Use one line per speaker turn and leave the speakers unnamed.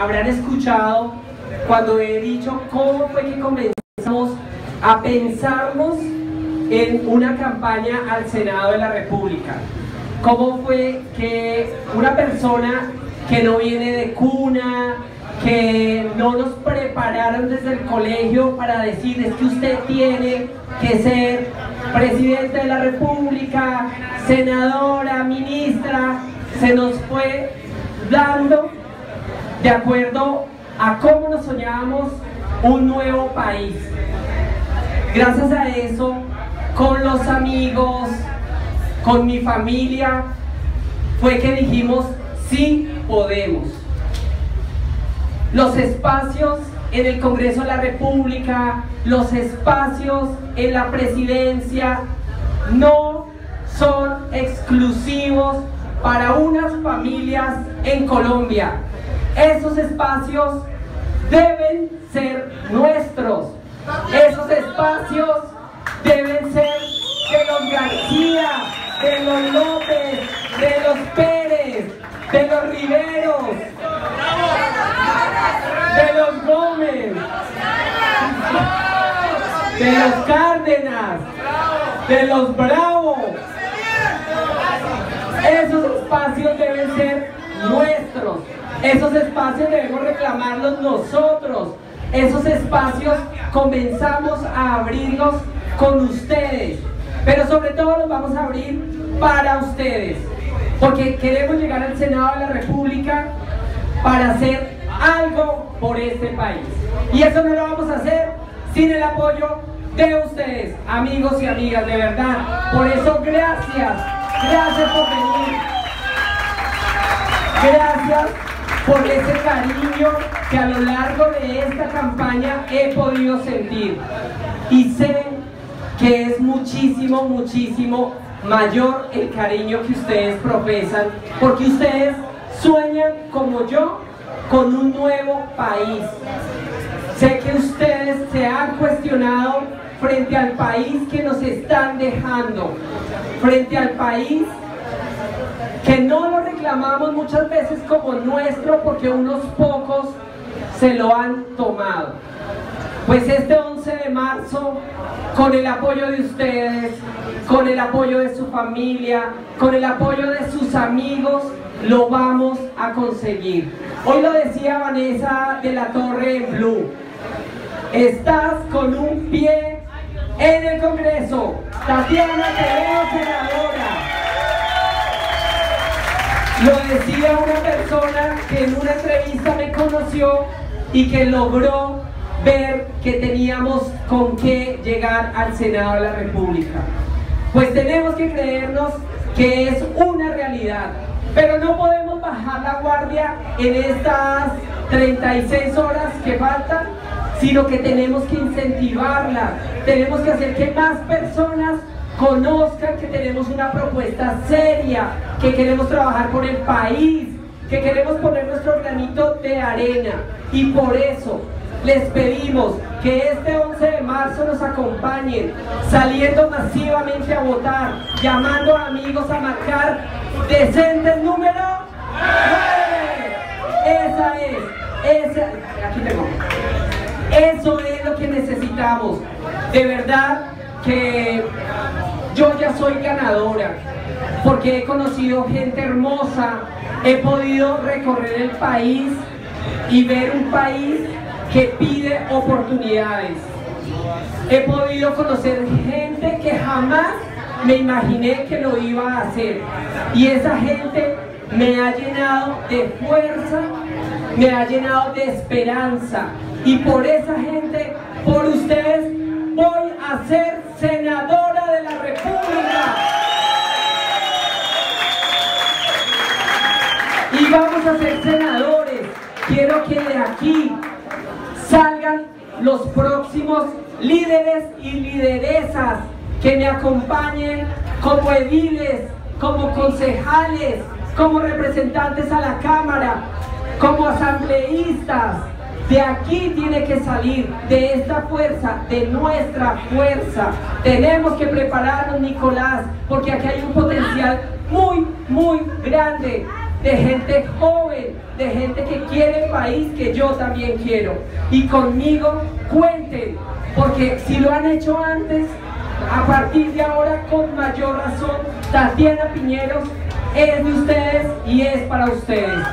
habrán escuchado cuando he dicho cómo fue que comenzamos a pensarnos en una campaña al Senado de la República. Cómo fue que una persona que no viene de cuna, que no nos prepararon desde el colegio para decirles que usted tiene que ser presidente de la República, senadora, ministra, se nos fue dando de acuerdo a cómo nos soñábamos un nuevo país. Gracias a eso, con los amigos, con mi familia, fue que dijimos, sí podemos. Los espacios en el Congreso de la República, los espacios en la presidencia, no son exclusivos para unas familias en Colombia. Esos espacios deben ser nuestros. Esos espacios deben ser de los García, de los López, de los Pérez, de los Riveros, de los Gómez, de los Cárdenas, de los Bravos. Esos espacios. Esos espacios debemos reclamarlos nosotros. Esos espacios comenzamos a abrirlos con ustedes. Pero sobre todo los vamos a abrir para ustedes. Porque queremos llegar al Senado de la República para hacer algo por este país. Y eso no lo vamos a hacer sin el apoyo de ustedes, amigos y amigas, de verdad. Por eso, gracias, gracias por venir. Gracias por ese cariño que a lo largo de esta campaña he podido sentir. Y sé que es muchísimo, muchísimo mayor el cariño que ustedes profesan, porque ustedes sueñan como yo con un nuevo país. Sé que ustedes se han cuestionado frente al país que nos están dejando, frente al país que no lo reclamamos muchas veces como nuestro porque unos pocos se lo han tomado. Pues este 11 de marzo, con el apoyo de ustedes, con el apoyo de su familia, con el apoyo de sus amigos, lo vamos a conseguir. Hoy lo decía Vanessa de la Torre en Blue. Estás con un pie en el Congreso. Tatiana Tereo, senadora. Lo decía una persona que en una entrevista me conoció y que logró ver que teníamos con qué llegar al Senado de la República. Pues tenemos que creernos que es una realidad, pero no podemos bajar la guardia en estas 36 horas que faltan, sino que tenemos que incentivarla, tenemos que hacer que más personas conozcan que tenemos una propuesta seria, que queremos trabajar por el país, que queremos poner nuestro granito de arena. Y por eso les pedimos que este 11 de marzo nos acompañen, saliendo masivamente a votar, llamando a amigos a marcar decente número 9. Esa es, esa, aquí tengo. Eso es lo que necesitamos. De verdad que yo ya soy ganadora, porque he conocido gente hermosa, he podido recorrer el país y ver un país que pide oportunidades. He podido conocer gente que jamás me imaginé que lo iba a hacer. Y esa gente me ha llenado de fuerza, me ha llenado de esperanza. Y por esa gente, por ustedes, voy a ser Ser senadores. Quiero que de aquí salgan los próximos líderes y lideresas que me acompañen como ediles, como concejales, como representantes a la Cámara, como asambleístas. De aquí tiene que salir, de esta fuerza, de nuestra fuerza. Tenemos que prepararnos, Nicolás, porque aquí hay un potencial muy, muy grande. De gente joven, de gente que quiere el país que yo también quiero. Y conmigo cuenten, porque si lo han hecho antes, a partir de ahora con mayor razón, Tatiana Piñeros es de ustedes y es para ustedes.